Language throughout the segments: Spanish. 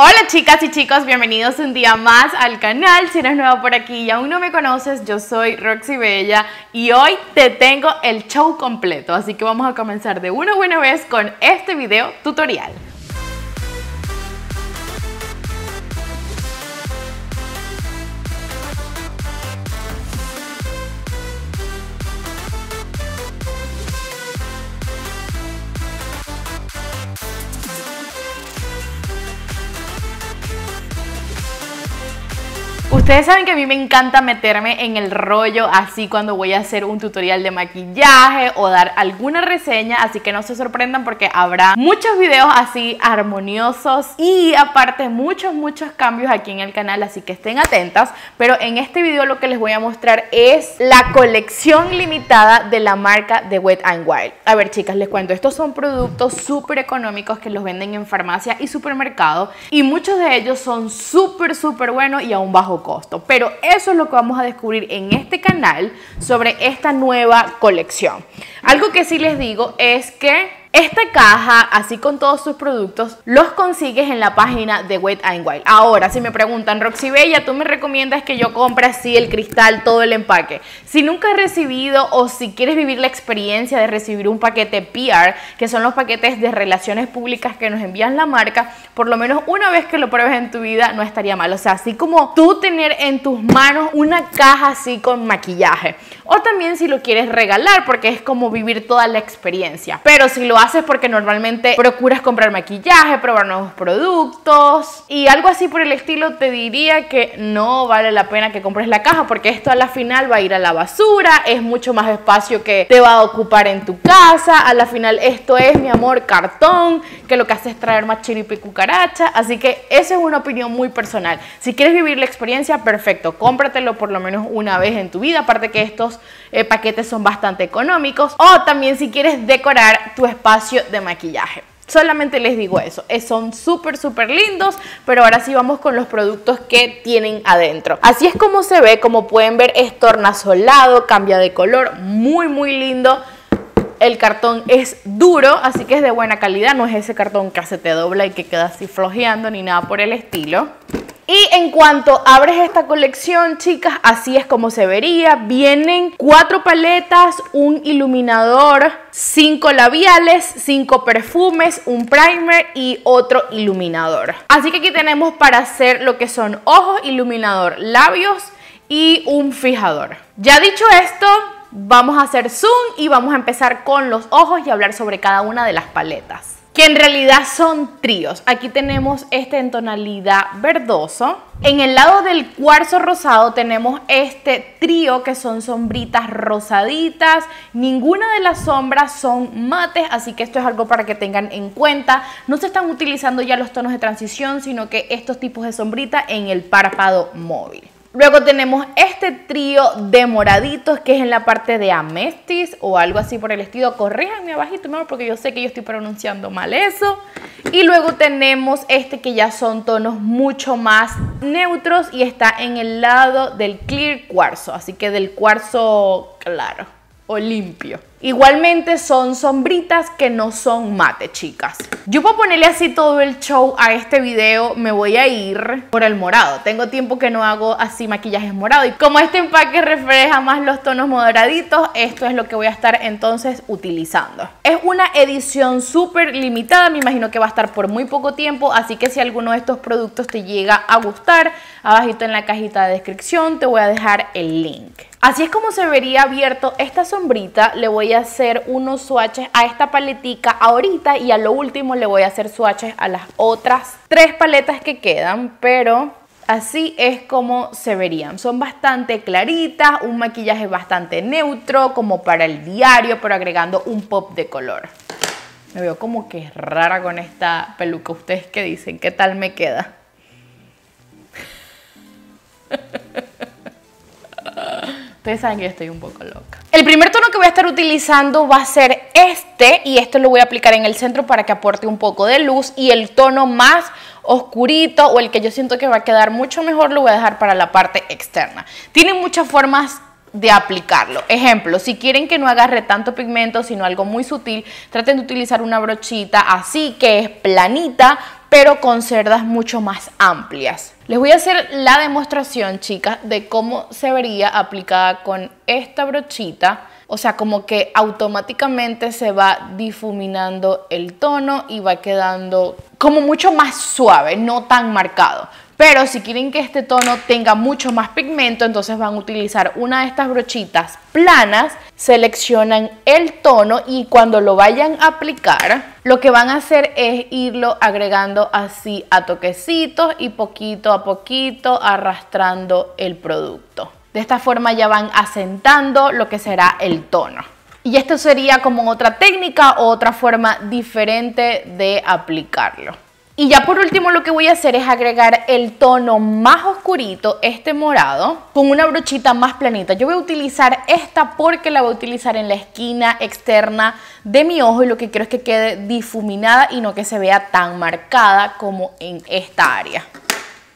Hola chicas y chicos, bienvenidos un día más al canal. Si eres nuevo por aquí y aún no me conoces, yo soy Roxy Bella y hoy te tengo el show completo. Así que vamos a comenzar de una buena vez con este video tutorial. Ustedes saben que a mí me encanta meterme en el rollo así cuando voy a hacer un tutorial de maquillaje o dar alguna reseña, así que no se sorprendan porque habrá muchos videos así armoniosos y aparte muchos, muchos cambios aquí en el canal, así que estén atentas. Pero en este video lo que les voy a mostrar es la colección limitada de la marca de Wet n Wild. A ver chicas, les cuento, estos son productos súper económicos que los venden en farmacia y supermercado y muchos de ellos son súper, súper buenos y a un bajo costo. Pero eso es lo que vamos a descubrir en este canal sobre esta nueva colección. Algo que sí les digo es que esta caja, así con todos sus productos, los consigues en la página de Wet n Wild. Ahora, si me preguntan, Roxy Bella, ¿tú me recomiendas que yo compre así el cristal, todo el empaque? Si nunca has recibido o si quieres vivir la experiencia de recibir un paquete PR, que son los paquetes de relaciones públicas que nos envían la marca, por lo menos una vez que lo pruebes en tu vida no estaría mal. O sea, así como tú tener en tus manos una caja así con maquillaje. O también si lo quieres regalar, porque es como vivir toda la experiencia. Pero si lo porque normalmente procuras comprar maquillaje, probar nuevos productos y algo así por el estilo, te diría que no vale la pena que compres la caja porque esto a la final va a ir a la basura, es mucho más espacio que te va a ocupar en tu casa, a la final esto es, mi amor, cartón, que lo que hace es traer más chiripa y cucaracha, así que esa es una opinión muy personal. Si quieres vivir la experiencia, perfecto, cómpratelo por lo menos una vez en tu vida, aparte que estos eh, paquetes son bastante económicos, o también si quieres decorar tu espacio de maquillaje. Solamente les digo eso, son súper súper lindos, pero ahora sí vamos con los productos que tienen adentro. Así es como se ve, como pueden ver es tornasolado, cambia de color, muy muy lindo. El cartón es duro, así que es de buena calidad, no es ese cartón que se te dobla y que queda así flojeando ni nada por el estilo. Y en cuanto abres esta colección, chicas, así es como se vería. Vienen cuatro paletas, un iluminador, cinco labiales, cinco perfumes, un primer y otro iluminador. Así que aquí tenemos para hacer lo que son ojos, iluminador, labios y un fijador. Ya dicho esto, vamos a hacer zoom y vamos a empezar con los ojos y hablar sobre cada una de las paletas que en realidad son tríos. Aquí tenemos este en tonalidad verdoso. En el lado del cuarzo rosado tenemos este trío que son sombritas rosaditas. Ninguna de las sombras son mates, así que esto es algo para que tengan en cuenta. No se están utilizando ya los tonos de transición, sino que estos tipos de sombrita en el párpado móvil. Luego tenemos este trío de moraditos que es en la parte de amestis o algo así por el estilo. Corríjanme abajito, porque yo sé que yo estoy pronunciando mal eso. Y luego tenemos este que ya son tonos mucho más neutros y está en el lado del clear cuarzo, así que del cuarzo claro o limpio. Igualmente son sombritas que no son mate, chicas. Yo puedo ponerle así todo el show a este video, me voy a ir por el morado. Tengo tiempo que no hago así maquillajes morados. Y como este empaque refleja más los tonos moderaditos, esto es lo que voy a estar entonces utilizando. Es una edición súper limitada, me imagino que va a estar por muy poco tiempo. Así que si alguno de estos productos te llega a gustar, abajito en la cajita de descripción te voy a dejar el link. Así es como se vería abierto esta sombrita. Le voy a hacer unos swatches a esta paletica ahorita y a lo último le voy a hacer swatches a las otras tres paletas que quedan, pero así es como se verían. Son bastante claritas, un maquillaje bastante neutro, como para el diario, pero agregando un pop de color. Me veo como que rara con esta peluca. ¿Ustedes qué dicen? ¿Qué tal me queda? Ustedes saben que yo estoy un poco loca. El primer tono que voy a estar utilizando va a ser este y esto lo voy a aplicar en el centro para que aporte un poco de luz y el tono más oscurito o el que yo siento que va a quedar mucho mejor lo voy a dejar para la parte externa. Tiene muchas formas de aplicarlo. Ejemplo, si quieren que no agarre tanto pigmento, sino algo muy sutil, traten de utilizar una brochita así que es planita pero con cerdas mucho más amplias. Les voy a hacer la demostración, chicas, de cómo se vería aplicada con esta brochita. O sea, como que automáticamente se va difuminando el tono y va quedando como mucho más suave, no tan marcado. Pero si quieren que este tono tenga mucho más pigmento, entonces van a utilizar una de estas brochitas planas, seleccionan el tono y cuando lo vayan a aplicar, lo que van a hacer es irlo agregando así a toquecitos y poquito a poquito arrastrando el producto. De esta forma ya van asentando lo que será el tono. Y esto sería como otra técnica o otra forma diferente de aplicarlo. Y ya por último lo que voy a hacer es agregar el tono más oscurito, este morado, con una brochita más planita. Yo voy a utilizar esta porque la voy a utilizar en la esquina externa de mi ojo y lo que quiero es que quede difuminada y no que se vea tan marcada como en esta área.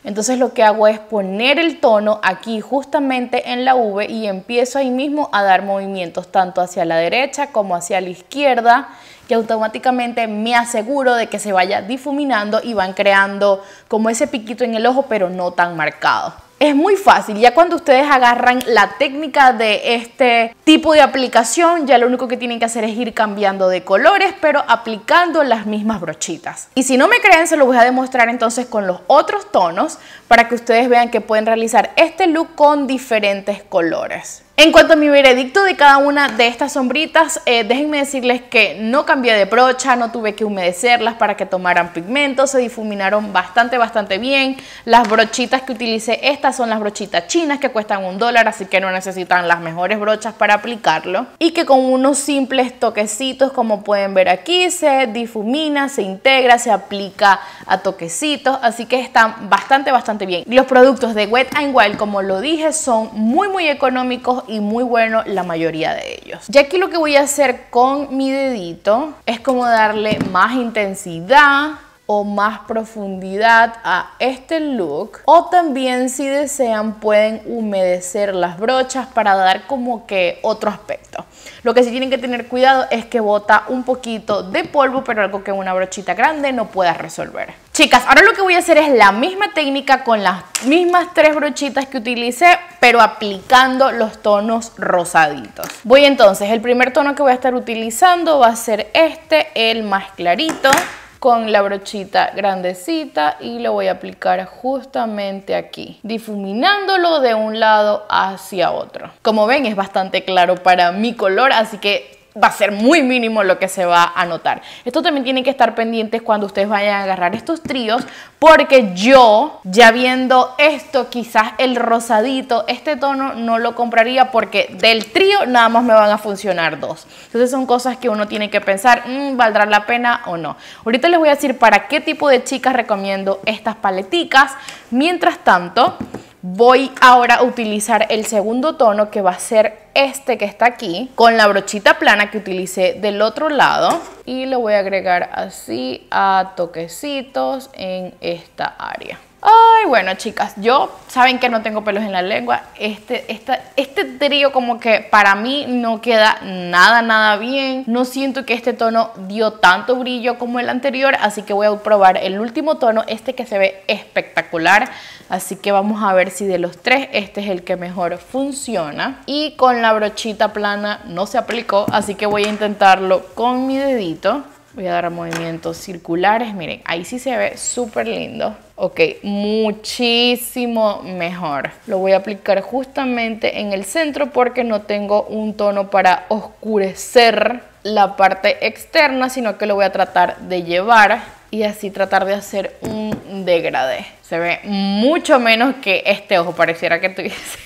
Entonces lo que hago es poner el tono aquí justamente en la V y empiezo ahí mismo a dar movimientos tanto hacia la derecha como hacia la izquierda y automáticamente me aseguro de que se vaya difuminando y van creando como ese piquito en el ojo pero no tan marcado. Es muy fácil, ya cuando ustedes agarran la técnica de este tipo de aplicación, ya lo único que tienen que hacer es ir cambiando de colores, pero aplicando las mismas brochitas. Y si no me creen, se lo voy a demostrar entonces con los otros tonos para que ustedes vean que pueden realizar este look con diferentes colores. En cuanto a mi veredicto de cada una de estas sombritas, eh, déjenme decirles que no cambié de brocha, no tuve que humedecerlas para que tomaran pigmento, se difuminaron bastante, bastante bien. Las brochitas que utilicé, estas son las brochitas chinas que cuestan un dólar, así que no necesitan las mejores brochas para aplicarlo. Y que con unos simples toquecitos, como pueden ver aquí, se difumina, se integra, se aplica a toquecitos, así que están bastante, bastante bien. Los productos de Wet n Wild, como lo dije, son muy, muy económicos y muy bueno la mayoría de ellos. Ya aquí lo que voy a hacer con mi dedito es como darle más intensidad o más profundidad a este look. O también si desean pueden humedecer las brochas para dar como que otro aspecto. Lo que sí tienen que tener cuidado es que bota un poquito de polvo pero algo que una brochita grande no pueda resolver chicas ahora lo que voy a hacer es la misma técnica con las mismas tres brochitas que utilicé pero aplicando los tonos rosaditos voy entonces el primer tono que voy a estar utilizando va a ser este el más clarito con la brochita grandecita y lo voy a aplicar justamente aquí, difuminándolo de un lado hacia otro. Como ven es bastante claro para mi color, así que va a ser muy mínimo lo que se va a notar. Esto también tienen que estar pendientes cuando ustedes vayan a agarrar estos tríos, porque yo, ya viendo esto, quizás el rosadito, este tono no lo compraría porque del trío nada más me van a funcionar dos. Entonces son cosas que uno tiene que pensar, mm, ¿valdrá la pena o no? Ahorita les voy a decir para qué tipo de chicas recomiendo estas paleticas. Mientras tanto, Voy ahora a utilizar el segundo tono que va a ser este que está aquí con la brochita plana que utilicé del otro lado y lo voy a agregar así a toquecitos en esta área. Ay, bueno, chicas, yo saben que no tengo pelos en la lengua. Este, este trío como que para mí no queda nada, nada bien. No siento que este tono dio tanto brillo como el anterior, así que voy a probar el último tono, este que se ve espectacular. Así que vamos a ver si de los tres este es el que mejor funciona. Y con la brochita plana no se aplicó, así que voy a intentarlo con mi dedito. Voy a dar movimientos circulares. Miren, ahí sí se ve súper lindo. Ok, muchísimo mejor. Lo voy a aplicar justamente en el centro porque no tengo un tono para oscurecer la parte externa, sino que lo voy a tratar de llevar y así tratar de hacer un degradé. Se ve mucho menos que este ojo. Pareciera que tuviese,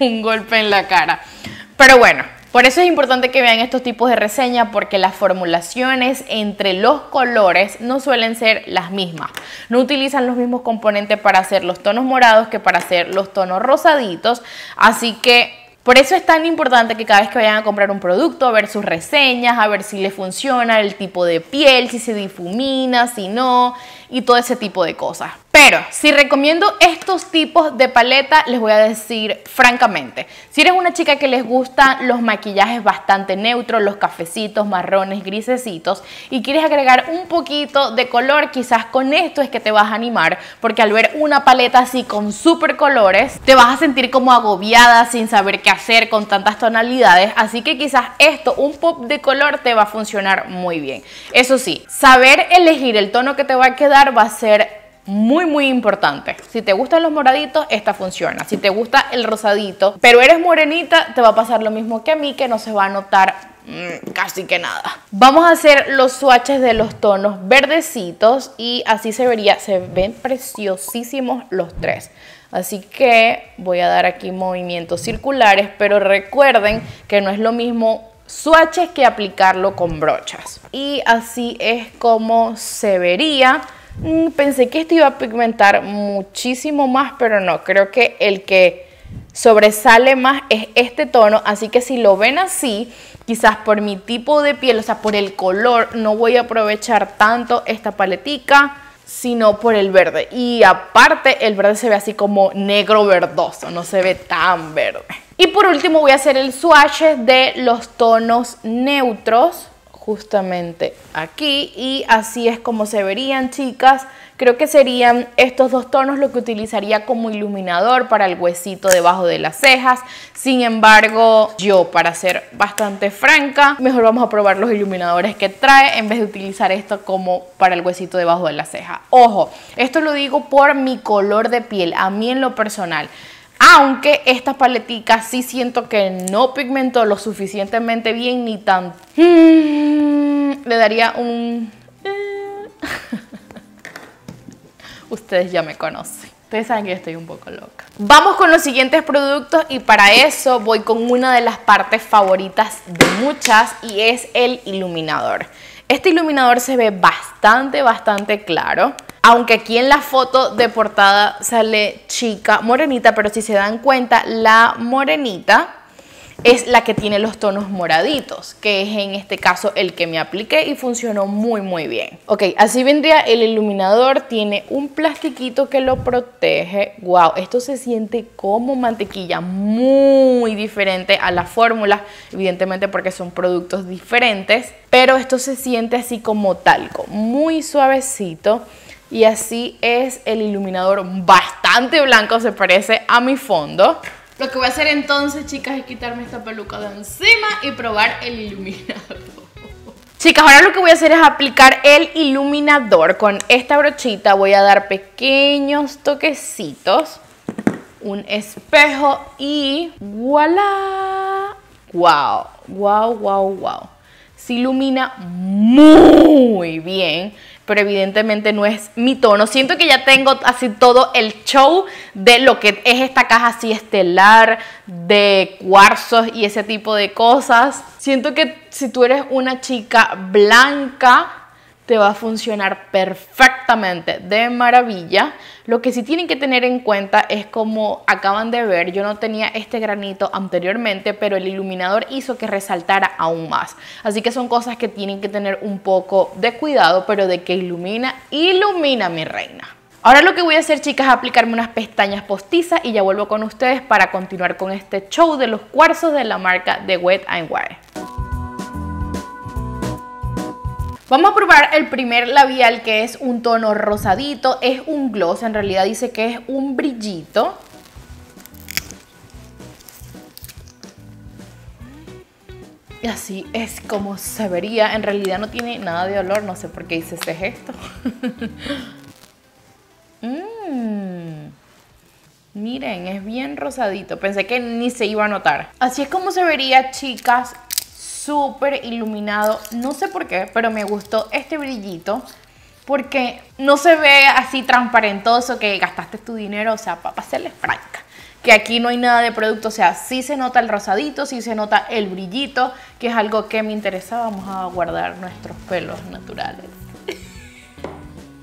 un golpe en la cara. Pero bueno, por eso es importante que vean estos tipos de reseñas porque las formulaciones entre los colores no suelen ser las mismas. No utilizan los mismos componentes para hacer los tonos morados que para hacer los tonos rosaditos. Así que por eso es tan importante que cada vez que vayan a comprar un producto, a ver sus reseñas, a ver si le funciona el tipo de piel, si se difumina, si no, y todo ese tipo de cosas. Pero si recomiendo estos tipos de paleta, les voy a decir francamente, si eres una chica que les gustan los maquillajes bastante neutros, los cafecitos, marrones, grisecitos, y quieres agregar un poquito de color, quizás con esto es que te vas a animar, porque al ver una paleta así con super colores, te vas a sentir como agobiada sin saber qué hacer con tantas tonalidades, así que quizás esto, un pop de color, te va a funcionar muy bien. Eso sí, saber elegir el tono que te va a quedar va a ser muy muy importante. Si te gustan los moraditos, esta funciona. Si te gusta el rosadito, pero eres morenita, te va a pasar lo mismo que a mí, que no se va a notar mm, casi que nada. Vamos a hacer los swatches de los tonos verdecitos y así se vería, se ven preciosísimos los tres. Así que voy a dar aquí movimientos circulares, pero recuerden que no es lo mismo swatches que aplicarlo con brochas. Y así es como se vería. Mm, pensé que esto iba a pigmentar muchísimo más, pero no, creo que el que sobresale más es este tono, así que si lo ven así, quizás por mi tipo de piel, o sea, por el color, no voy a aprovechar tanto esta paletica, sino por el verde. Y aparte, el verde se ve así como negro verdoso, no se ve tan verde. Y por último voy a hacer el swatch de los tonos neutros justamente aquí. Y así es como se verían chicas. Creo que serían estos dos tonos lo que utilizaría como iluminador para el huesito debajo de las cejas. Sin embargo yo para ser bastante franca mejor vamos a probar los iluminadores que trae en vez de utilizar esto como para el huesito debajo de la ceja. Ojo esto lo digo por mi color de piel. A mí en lo personal aunque esta paletica sí siento que no pigmentó lo suficientemente bien ni tan... Mm, le daría un... Eh. Ustedes ya me conocen. Ustedes saben que estoy un poco loca. Vamos con los siguientes productos y para eso voy con una de las partes favoritas de muchas y es el iluminador. Este iluminador se ve bastante, bastante claro aunque aquí en la foto de portada sale chica morenita, pero si se dan cuenta, la morenita es la que tiene los tonos moraditos, que es en este caso el que me apliqué y funcionó muy muy bien. Ok, así vendría el iluminador, tiene un plastiquito que lo protege. Wow, esto se siente como mantequilla, muy diferente a la fórmula, evidentemente porque son productos diferentes, pero esto se siente así como talco, muy suavecito y así es el iluminador bastante blanco, se parece a mi fondo. Lo que voy a hacer entonces, chicas, es quitarme esta peluca de encima y probar el iluminador. Chicas, ahora lo que voy a hacer es aplicar el iluminador. Con esta brochita voy a dar pequeños toquecitos, un espejo y ¡voilà! ¡Wow! ¡Wow, wow, wow! Se ilumina muy bien pero evidentemente no es mi tono. Siento que ya tengo así todo el show de lo que es esta caja así estelar, de cuarzos y ese tipo de cosas. Siento que si tú eres una chica blanca, te va a funcionar perfectamente de maravilla. Lo que sí tienen que tener en cuenta es como acaban de ver, yo no tenía este granito anteriormente, pero el iluminador hizo que resaltara aún más. Así que son cosas que tienen que tener un poco de cuidado, pero de que ilumina, ilumina mi reina. Ahora lo que voy a hacer, chicas, es aplicarme unas pestañas postizas y ya vuelvo con ustedes para continuar con este show de los cuarzos de la marca de Wet n Wild. Vamos a probar el primer labial que es un tono rosadito, es un gloss, en realidad dice que es un brillito. Y así es como se vería, en realidad no tiene nada de olor, no sé por qué hice este gesto. Mmm... Miren, es bien rosadito. Pensé que ni se iba a notar. Así es como se vería, chicas, súper iluminado. No sé por qué, pero me gustó este brillito. Porque no se ve así transparentoso que gastaste tu dinero. O sea, para serles franca. Que aquí no hay nada de producto. O sea, sí se nota el rosadito, sí se nota el brillito. Que es algo que me interesa. Vamos a guardar nuestros pelos naturales.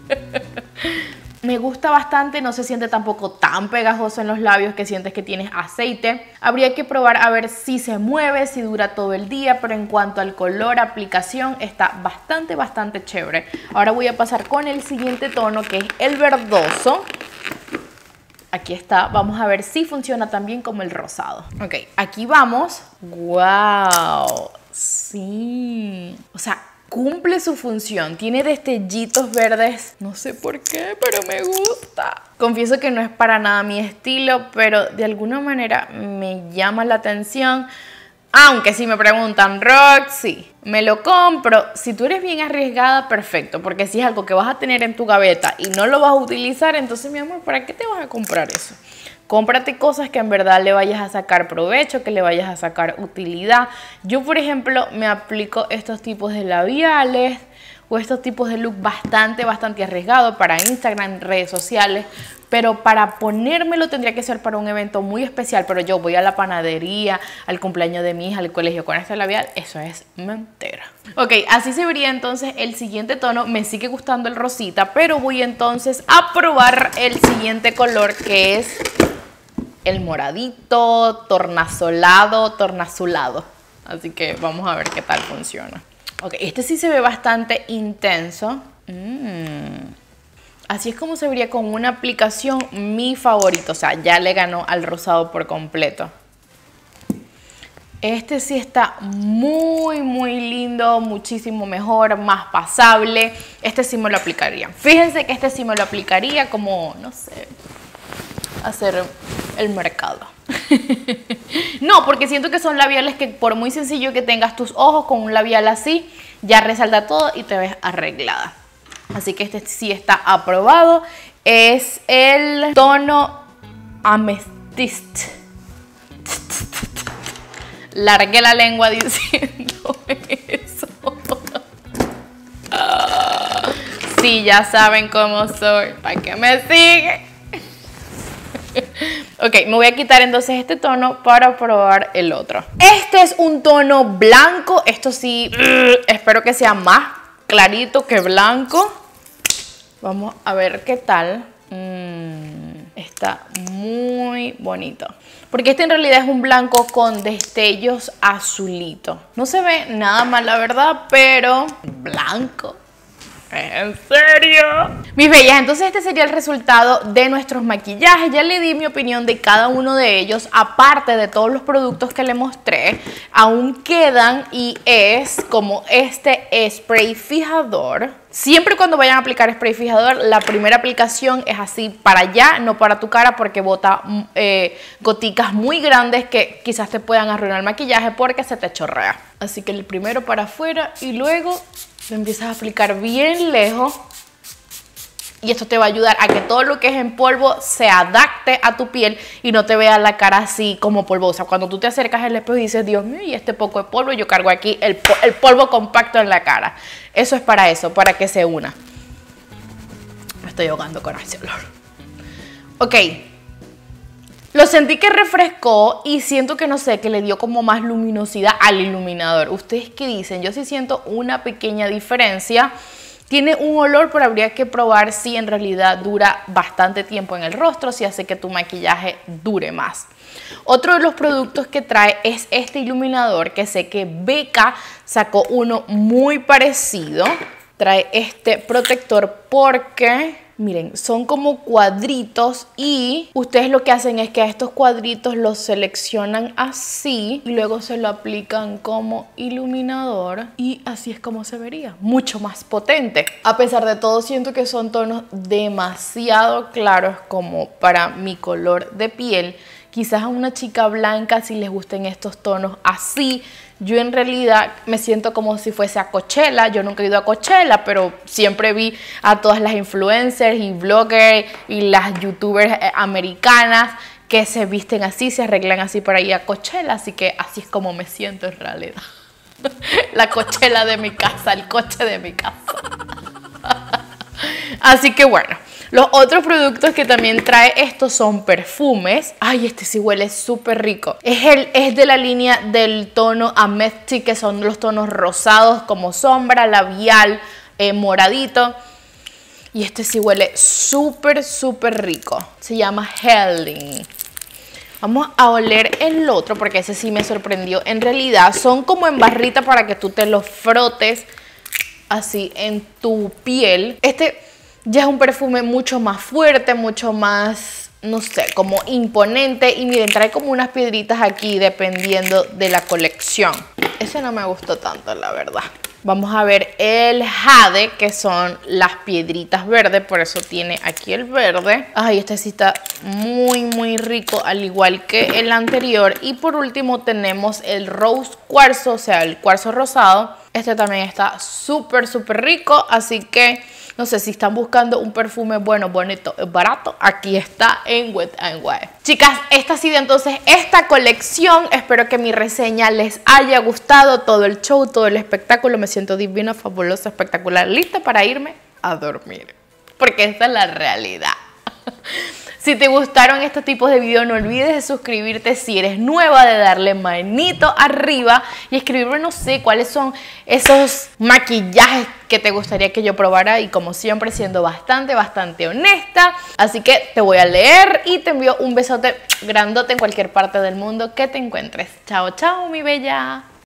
me gusta bastante, no se siente tampoco tan pegajoso en los labios que sientes que tienes aceite. Habría que probar a ver si se mueve, si dura todo el día, pero en cuanto al color, aplicación, está bastante, bastante chévere. Ahora voy a pasar con el siguiente tono que es el verdoso. Aquí está, vamos a ver si funciona también como el rosado. Ok, aquí vamos. ¡Wow! Sí. O sea, cumple su función. Tiene destellitos verdes. No sé por qué, pero me gusta. Confieso que no es para nada mi estilo, pero de alguna manera me llama la atención. Aunque si me preguntan, Roxy, me lo compro. Si tú eres bien arriesgada, perfecto. Porque si es algo que vas a tener en tu gaveta y no lo vas a utilizar, entonces mi amor, ¿para qué te vas a comprar eso? Cómprate cosas que en verdad le vayas a sacar provecho, que le vayas a sacar utilidad. Yo, por ejemplo, me aplico estos tipos de labiales o estos tipos de look bastante, bastante arriesgado para Instagram, redes sociales, pero para ponérmelo tendría que ser para un evento muy especial, pero yo voy a la panadería, al cumpleaños de mi hija, al colegio con este labial, eso es mentira. Ok, así se vería entonces el siguiente tono, me sigue gustando el rosita, pero voy entonces a probar el siguiente color que es el moradito, tornasolado, tornasolado. Así que vamos a ver qué tal funciona. Ok, este sí se ve bastante intenso. Mm. Así es como se vería con una aplicación mi favorito. O sea, ya le ganó al rosado por completo. Este sí está muy, muy lindo, muchísimo mejor, más pasable. Este sí me lo aplicaría. Fíjense que este sí me lo aplicaría como, no sé, hacer el mercado. no, porque siento que son labiales que por muy sencillo que tengas tus ojos con un labial así, ya resalta todo y te ves arreglada. Así que este sí está aprobado. Es el tono Amethyst. Largué la lengua diciendo eso. Sí, ya saben cómo soy. ¿Para qué me sigue? ok, me voy a quitar entonces este tono para probar el otro. Este es un tono blanco. Esto sí, espero que sea más clarito que blanco. Vamos a ver qué tal. Mm, está muy bonito. Porque este en realidad es un blanco con destellos azulitos. No se ve nada mal, la verdad, pero blanco. ¿En serio? Mis bellas, entonces este sería el resultado de nuestros maquillajes. Ya le di mi opinión de cada uno de ellos, aparte de todos los productos que le mostré. Aún quedan y es como este spray fijador. Siempre cuando vayan a aplicar spray fijador, la primera aplicación es así para allá, no para tu cara, porque bota mm, eh, goticas muy grandes que quizás te puedan arruinar el maquillaje porque se te chorrea. Así que el primero para afuera y luego lo empiezas a aplicar bien lejos y esto te va a ayudar a que todo lo que es en polvo se adapte a tu piel y no te vea la cara así como polvosa. Cuando tú te acercas al espejo y dices, Dios mío, y este poco de polvo, yo cargo aquí el, el polvo compacto en la cara. Eso es para eso, para que se una. Me estoy ahogando con ese olor. Ok, lo sentí que refrescó y siento que no sé, que le dio como más luminosidad al iluminador. ¿Ustedes qué dicen? Yo sí siento una pequeña diferencia. Tiene un olor, pero habría que probar si en realidad dura bastante tiempo en el rostro, si hace que tu maquillaje dure más. Otro de los productos que trae es este iluminador, que sé que Beca sacó uno muy parecido. Trae este protector porque Miren, son como cuadritos y ustedes lo que hacen es que a estos cuadritos los seleccionan así y luego se lo aplican como iluminador y así es como se vería, mucho más potente. A pesar de todo siento que son tonos demasiado claros como para mi color de piel. Quizás a una chica blanca si les gusten estos tonos así yo en realidad me siento como si fuese a Coachella. Yo nunca he ido a Coachella, pero siempre vi a todas las influencers y bloggers y las youtubers eh, americanas que se visten así, se arreglan así para ir a Coachella. Así que así es como me siento en realidad. La Coachella de mi casa, el coche de mi casa. Así que bueno, los otros productos que también trae esto son perfumes. Ay, este sí huele súper rico. Es, el, es de la línea del tono Amethyst, que son los tonos rosados como sombra, labial, eh, moradito. Y este sí huele súper, súper rico. Se llama Helling. Vamos a oler el otro porque ese sí me sorprendió. En realidad son como en barrita para que tú te los frotes así en tu piel. Este ya es un perfume mucho más fuerte, mucho más, no sé, como imponente. Y miren, trae como unas piedritas aquí dependiendo de la colección. Ese no me gustó tanto, la verdad. Vamos a ver el jade, que son las piedritas verdes, por eso tiene aquí el verde. Ay, este sí está muy, muy rico, al igual que el anterior. Y por último tenemos el rose cuarzo, o sea, el cuarzo rosado. Este también está súper, súper rico, así que no sé si están buscando un perfume bueno, bonito, barato. Aquí está en Wet n Wild. Chicas, esta ha sido entonces esta colección. Espero que mi reseña les haya gustado. Todo el show, todo el espectáculo. Me siento divina, fabulosa, espectacular. Lista para irme a dormir. Porque esta es la realidad. Si te gustaron estos tipos de videos, no olvides de suscribirte si eres nueva, de darle manito arriba y escribirme, no sé, cuáles son esos maquillajes que te gustaría que yo probara y como siempre siendo bastante, bastante honesta. Así que te voy a leer y te envío un besote grandote en cualquier parte del mundo que te encuentres. Chao, chao, mi bella.